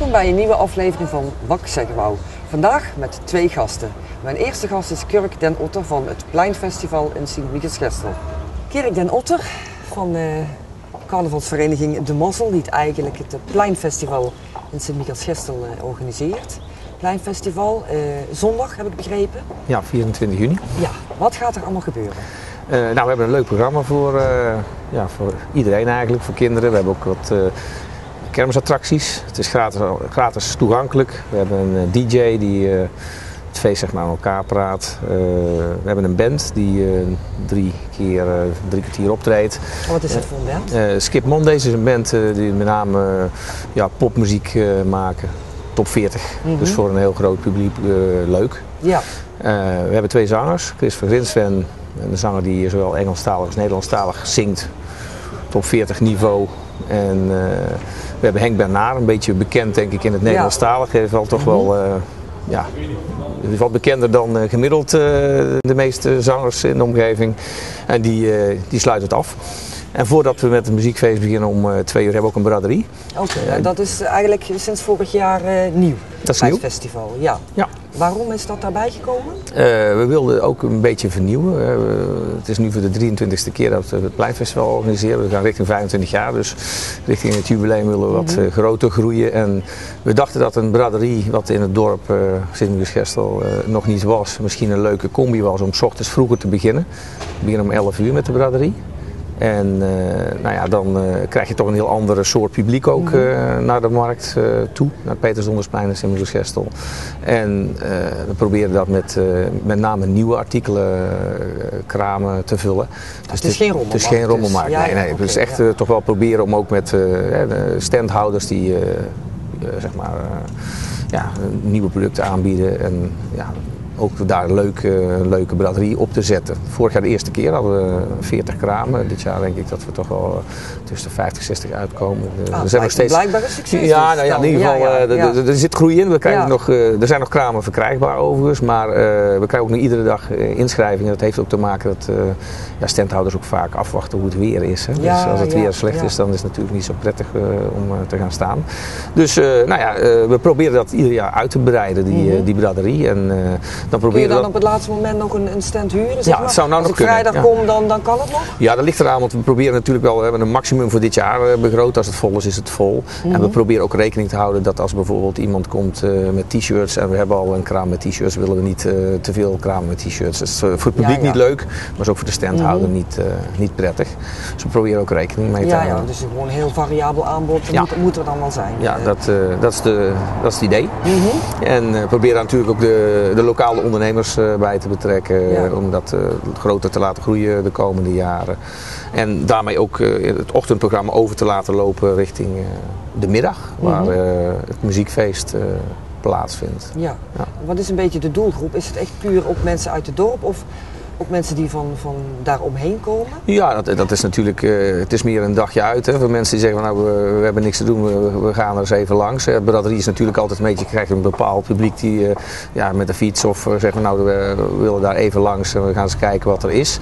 Welkom bij een nieuwe aflevering van Wak Zeggen Wou. Vandaag met twee gasten. Mijn eerste gast is Kirk den Otter van het Pleinfestival in Sint-Michielsgestel. Kirk den Otter van de carnavalsvereniging De Mazzel, die het eigenlijk het Pleinfestival in Sint-Michielsgestel eh, organiseert. Pleinfestival, eh, zondag heb ik begrepen. Ja, 24 juni. Ja, wat gaat er allemaal gebeuren? Eh, nou, we hebben een leuk programma voor, eh, ja, voor iedereen eigenlijk, voor kinderen. We hebben ook wat kermisattracties. Het is gratis, gratis toegankelijk. We hebben een eh, DJ die eh, het feest zeg maar, aan elkaar praat. Eh, we hebben een band die eh, drie keer eh, drie kwartier optreedt. Oh, wat is dat voor een band? Eh, Skip Mondays is een band eh, die met name eh, ja, popmuziek eh, maken. Top 40. Mhm. Dus voor een heel groot publiek eh, leuk. Ja, Eh, we hebben twee zangers, Chris van Grinsven, een zanger die zowel Engelstalig als Nederlandstalig zingt, top 40 niveau. En eh, we hebben Henk Bernard, een beetje bekend denk ik in het Nederlandstalig. Hij is wel toch wel, eh, ja, hij is wat bekender dan eh, gemiddeld de meeste zangers in de omgeving. En die, die sluit het af. En voordat we met het muziekfeest beginnen om twee uur hebben we ook een braderie. oké. En dat is eigenlijk sinds vorig jaar nieuw. Dat is nieuw. het festival, ja. Ja. Waarom is dat daarbij gekomen? Eh, we wilden ook een beetje vernieuwen. Eh, het is nu voor de 23e keer dat we het Pleinfestival organiseren. We gaan richting 25 jaar, dus richting het jubileum willen we wat eh, groter groeien. En we dachten dat een braderie, wat in het dorp uh, Sint-Michielsgestel nog niet was, misschien een leuke combi was om s ochtends vroeger te beginnen. We beginnen om 11 uur met de braderie. En eh, nou ja, dan eh, krijg je toch een heel andere soort publiek ook eh, naar de markt toe. Naar het Petersdondersplein en Sint-Michielsgestel. En we proberen dat met met name nieuwe artikelen, kramen te vullen. Dus het is geen rommelmarkt Het is geen dus. rommelmarkt, Ja, nee. ja, nee. dus echt toch wel proberen om ook met standhouders die zeg maar, ja, nieuwe producten aanbieden. En ja, ook daar een leuke, leuke braderie op te zetten. Vorig jaar de eerste keer hadden we 40 kramen. Dit jaar denk ik dat we toch wel eh, tussen de 50 60 uitkomen. Eh, Ah, er zijn nog steeds... Blijkbaar een succes. Ja, dus nou ja, in ieder geval, Ja, eh, er- zit groei in. We krijgen nog, eh, er zijn nog kramen verkrijgbaar overigens, maar eh, we krijgen ook nu iedere dag eh, inschrijvingen. Dat heeft ook te maken dat eh, ja, standhouders ook vaak afwachten hoe het weer is. Hè. Dus als het weer slecht is, dan is het natuurlijk niet zo prettig eh, om eh, te gaan staan. Dus eh, nou ja, eh, we proberen dat ieder jaar uit te breiden, die, eh, die braderie. En eh, dan Mhm. Kun je dan dat... op het laatste moment nog een, een stand huren? Zeg Ja, maar? het zou nou Als nog ik kunnen, vrijdag ja. kom, dan, dan kan het nog? Ja, dat ligt eraan, want we proberen natuurlijk wel, we hebben een maximum voor dit jaar eh, begroot. Als het vol is, is het vol. En Mhm. we proberen ook rekening te houden dat als bijvoorbeeld iemand komt eh, met t-shirts en we hebben al een kraam met t-shirts, willen we niet eh, te veel kramen met t-shirts. Dat is voor het publiek Ja, ja. niet leuk, maar is ook voor de standhouder niet, eh, niet prettig. Dus we proberen ook rekening mee te houden. ja, dus gewoon een heel variabel aanbod moet, moet er dan wel zijn. Ja, dat, dat, is de, dat is het idee. mhm. En proberen natuurlijk ook de, de lokale ondernemers eh, bij te betrekken. Ja. eh, Om dat eh, groter te laten groeien de komende jaren. En daarmee ook het ochtendprogramma over te laten lopen richting de middag. Waar Mhm. eh, het muziekfeest plaatsvindt. Ja. Ja. Wat is een beetje de doelgroep? Is het echt puur op mensen uit het dorp of ook mensen die van, van daar omheen komen? Ja, dat, dat is natuurlijk, eh, het is meer een dagje uit. Hè, voor mensen die zeggen, nou, we, we hebben niks te doen, we, we gaan er eens even langs. Braderie is natuurlijk altijd een beetje, je krijgt een bepaald publiek die eh, ja, met de fiets of eh, zeggen, nou, we, we willen daar even langs en we gaan eens kijken wat er is.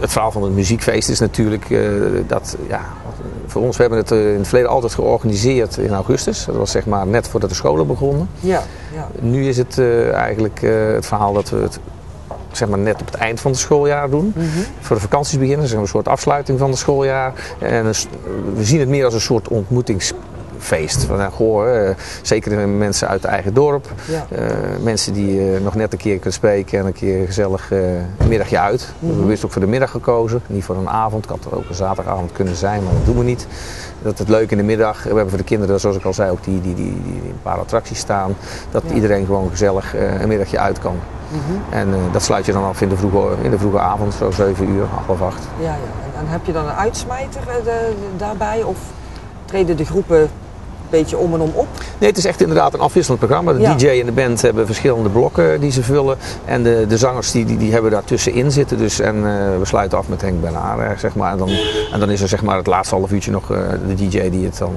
Het verhaal van het muziekfeest is natuurlijk dat, ja, voor ons, we hebben het in het verleden altijd georganiseerd in augustus. Dat was zeg maar net voordat de scholen begonnen. Ja, ja. Nu is het eigenlijk het verhaal dat we het zeg maar net op het eind van het schooljaar doen. Mhm. Voor de vakanties beginnen, zeg maar een soort afsluiting van het schooljaar. En een we zien het meer als een soort ontmoetingsfeest. Van, nou, goh, eh, zeker de mensen uit het eigen dorp. Ja. eh, mensen die je nog net een keer kunt spreken en een keer gezellig eh, een middagje uit. We Mhm. hebben bewust ook voor de middag gekozen. Niet voor een avond. Het kan ook een zaterdagavond kunnen zijn, maar dat doen we niet. Dat het leuk in de middag. We hebben voor de kinderen, zoals ik al zei, ook die, die, die, die een paar attracties staan. Dat Ja. iedereen gewoon gezellig eh, een middagje uit kan. Mhm. En eh, dat sluit je dan af in de vroege, in de vroege avond, zo 7 uur, half acht. ja, ja. En, en heb je dan een uitsmijter eh, de- daarbij of treden de groepen een beetje om en om op? Nee, het is echt inderdaad een afwisselend programma. De Ja. DJ en de band hebben verschillende blokken die ze vullen. En de, de zangers die, die, die hebben daar tussenin zitten. Dus, en eh, we sluiten af met Henk eh, zeg maar. En dan, en dan is er zeg maar het laatste half uurtje nog de DJ die het dan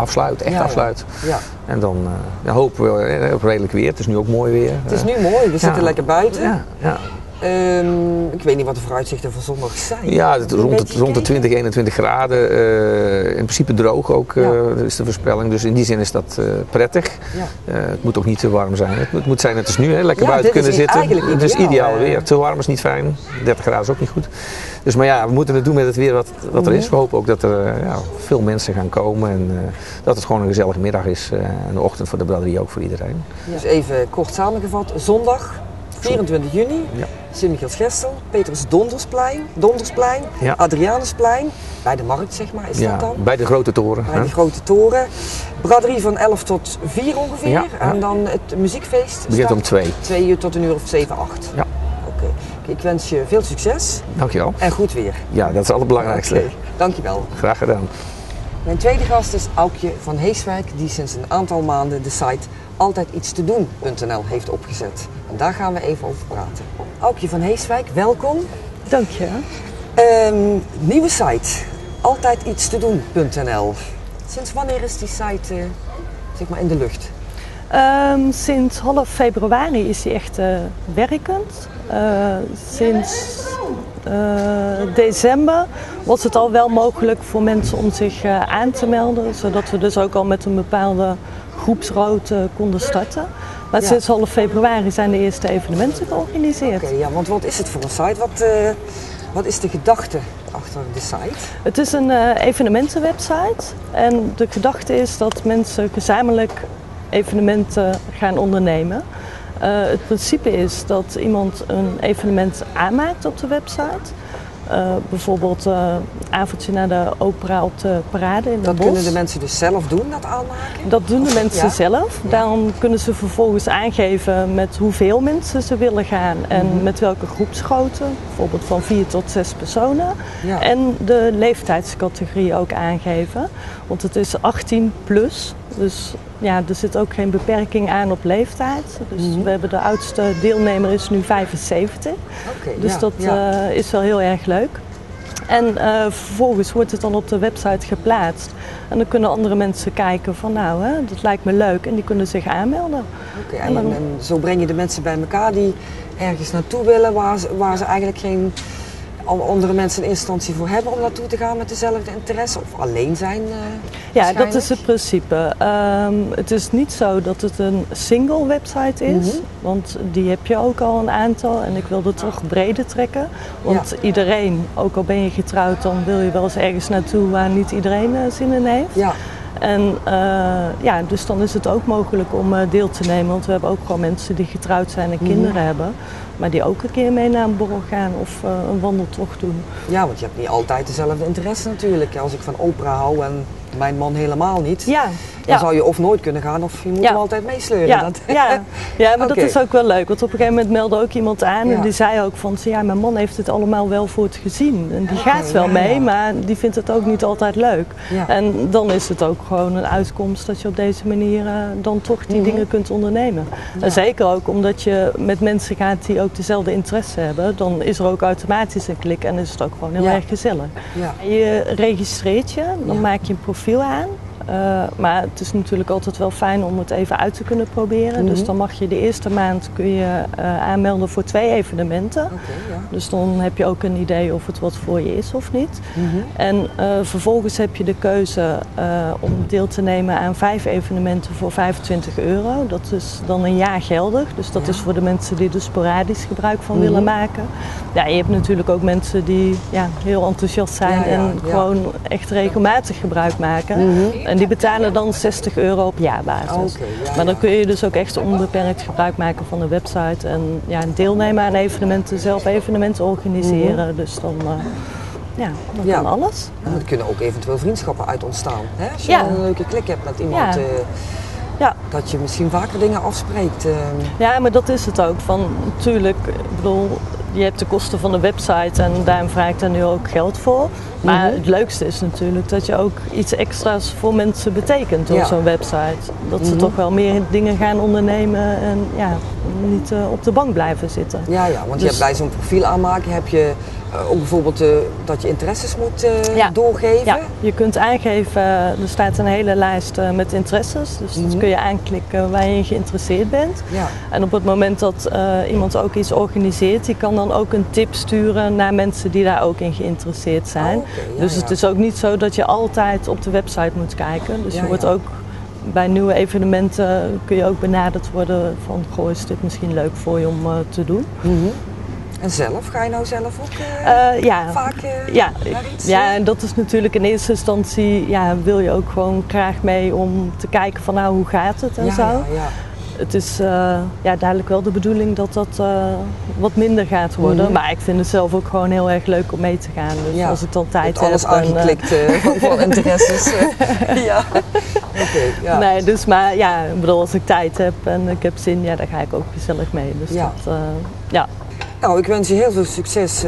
afsluit, echt Ja, afsluit. Ja. En dan eh, hopen we eh, op redelijk weer. Het is nu ook mooi weer. Het is Eh, nu mooi, we zitten lekker buiten. ja, ja. Ehm, ik weet niet wat de vooruitzichten voor zondag zijn. Ja, het, een rond, rond de gekeken? 20, 21 graden. eh, in principe droog ook, Ja. is de voorspelling. Dus in die zin is dat eh, prettig. Ja. Het moet ook niet te warm zijn. Het, moet- het moet zijn, het is nu, hè, lekker Ja, buiten kunnen zitten. Het is ideaal, weer. Te warm is niet fijn. 30 graden is ook niet goed. Dus maar ja, we moeten het doen met het weer wat, wat er is. We hopen ook dat er ja, veel mensen gaan komen. En dat het gewoon een gezellige middag is. en de ochtend voor de braderie ook voor iedereen. Dus even kort samengevat. Zondag 24 juni. Ja. Sint-Michiels-Gestel, Petrus Dondersplein, Dondersplein, Ja. Adrianusplein. Bij de markt zeg maar is Ja, dat dan. bij de grote toren. Bij hè. die grote toren. Braderie van 11 tot 4 ongeveer. Ja. En dan het muziekfeest. Begint om twee. 2 uur tot een uur of 7, 8. Ja. Oké. Ik wens je veel succes Dankjewel. en goed weer. Ja, dat is het allerbelangrijkste. Oké, Dankjewel. Graag gedaan. Mijn tweede gast is Aukje van Heeswijk, die sinds een aantal maanden de site altijdietstedoen.nl heeft opgezet. En daar gaan we even over praten. Aukje van Heeswijk, welkom. Dank je. Ehm, nieuwe site, altijdietstedoen.nl. Sinds wanneer is die site eh, zeg maar in de lucht? Ehm, sinds half februari is hij echt eh, werkend. Eh, sinds december was het al wel mogelijk voor mensen om zich eh, aan te melden, zodat we dus ook al met een bepaalde groepsroute konden starten. Maar Ja. sinds half februari zijn de eerste evenementen georganiseerd. Oké, ja, want wat is het voor een site? Wat, eh, wat is de gedachte achter de site? Het is een eh, evenementenwebsite en de gedachte is dat mensen gezamenlijk evenementen gaan ondernemen. Eh, het principe is dat iemand een evenement aanmaakt op de website. Eh, bijvoorbeeld eh avondje naar de opera op de parade in de Dat bos. kunnen de mensen dus zelf doen, dat aanmaken? Dat doen de mensen Ja. zelf. Dan kunnen ze vervolgens aangeven met hoeveel mensen ze willen gaan en Mhm. met welke groepsgrootte. Bijvoorbeeld van vier tot zes personen. Ja. En de leeftijdscategorie ook aangeven. Want het is 18 plus. Dus ja, er zit ook geen beperking aan op leeftijd. Dus Mhm. we hebben de oudste deelnemer is nu 75. Oké, Dus ja, dat ja. eh, is wel heel erg leuk. En eh, vervolgens wordt het dan op de website geplaatst. En dan kunnen andere mensen kijken van nou, hè, dat lijkt me leuk. En die kunnen zich aanmelden. Oké, en, En dan- en zo breng je de mensen bij elkaar die ergens naartoe willen waar ze, waar ze eigenlijk geen andere mensen in instantie voor hebben om naartoe te gaan met dezelfde interesse of alleen zijn. eh, Ja, dat is het principe. Ehm, het is niet zo dat het een single website is, Mhm. want die heb je ook al een aantal en ik wilde toch breder trekken. Want iedereen, ook al ben je getrouwd, dan wil je wel eens ergens naartoe waar niet iedereen eh, zin in heeft. Ja, En eh, ja, dus dan is het ook mogelijk om deel te nemen, want we hebben ook gewoon mensen die getrouwd zijn en Mhm. kinderen hebben, maar die ook een keer mee naar een borrel gaan of eh, een wandeltocht doen. ja, want je hebt niet altijd dezelfde interesse natuurlijk. Als ik van opera hou en mijn man helemaal niet, Ja, dan zou je of nooit kunnen gaan of je moet hem altijd meesleuren. Ja, Dat- ja. ja maar dat is ook wel leuk. Want op een gegeven moment meldde ook iemand aan en die zei ook van... ja, mijn man heeft het allemaal wel voor het gezien. En die gaat wel mee, maar die vindt het ook niet altijd leuk. En dan is het ook gewoon een uitkomst dat je op deze manier eh, dan toch die Mhm. dingen kunt ondernemen. En zeker ook omdat je met mensen gaat die ook dezelfde interesse hebben. Dan is er ook automatisch een klik en is het ook gewoon heel erg gezellig. ja. Je registreert je, dan maak je een profiel aan. Eh, maar het is natuurlijk altijd wel fijn om het even uit te kunnen proberen. Mhm. Dus dan mag je de eerste maand kun je eh, aanmelden voor twee evenementen. Ja. Dus dan heb je ook een idee of het wat voor je is of niet. Mhm. En eh, vervolgens heb je de keuze om deel te nemen aan vijf evenementen voor 25 euro. Dat is dan een jaar geldig. Dus dat Ja. is voor de mensen die er sporadisch gebruik van Mhm. willen maken. Ja, je hebt natuurlijk ook mensen die ja, heel enthousiast zijn en gewoon echt regelmatig gebruik maken. Mhm. En die betalen dan 60 euro op jaarbasis. Ja, maar dan kun je dus ook echt onbeperkt gebruik maken van de website. En ja, deelnemen aan evenementen, zelf evenementen organiseren. Dus dan, eh, ja, dan Mhm. Ja. kan alles. Er kunnen ook eventueel vriendschappen uit ontstaan. Hè? Als je een leuke klik hebt met iemand, Ja. eh, Ja. dat je misschien vaker dingen afspreekt. eh. Ja, maar dat is het ook. Van, natuurlijk, ik bedoel, je hebt de kosten van de website en daarom vraag ik daar nu ook geld voor. Maar Mhm. het leukste is natuurlijk dat je ook iets extra's voor mensen betekent door Ja. zo'n website. Dat ze Mhm. toch wel meer dingen gaan ondernemen en ja, niet eh, op de bank blijven zitten. Ja, ja, want je Dus- hebt bij zo'n profiel aanmaken heb je Eh, om bijvoorbeeld eh, dat je interesses moet Ja. doorgeven. Ja, je kunt aangeven, er staat een hele lijst met interesses. Dus Mhm. dat kun je aanklikken waar je in geïnteresseerd bent. Ja. En op het moment dat iemand ook iets organiseert, die kan dan ook een tip sturen naar mensen die daar ook in geïnteresseerd zijn. Oh, ja, dus ja. het is ook niet zo dat je altijd op de website moet kijken. Dus je wordt ook bij nieuwe evenementen kun je ook benaderd worden van goh, is dit misschien leuk voor je om eh, te doen? Mhm. En zelf, ga je nou zelf ook eh, Eh, ja, vaak ja, naar iets? ja, en dat is natuurlijk in eerste instantie, ja, wil je ook gewoon graag mee om te kijken van nou hoe gaat het en ja, zo. ja, ja. Het is eh, ja, duidelijk wel de bedoeling dat dat eh, wat minder gaat worden. Mhm. Maar ik vind het zelf ook gewoon heel erg leuk om mee te gaan. Dus Ja. als ik dan tijd alles heb. en, eh, aangeklikt van interesses. ja, oké. ja. Nee, dus maar ja, ik bedoel, als ik tijd heb en ik heb zin, ja, dan ga ik ook gezellig mee. Dus Ja. dat, ja. Nou, ik wens je heel veel succes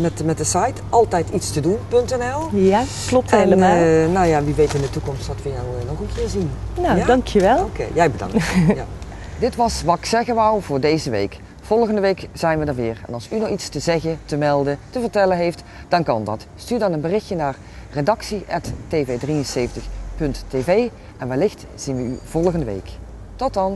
met, met de site. Altijd iets te doen.nl. ja, klopt En helemaal. eh, nou ja, wie weet in de toekomst dat we jou eh, nog een keer zien. nou, ja? dankjewel. Oké, jij bedankt. ja. Dit was wat ik zeggen wou voor deze week. Volgende week zijn we er weer. En als u nog iets te zeggen, te melden, te vertellen heeft, dan kan dat. Stuur dan een berichtje naar redactie.tv73.tv en wellicht zien we u volgende week. Tot dan!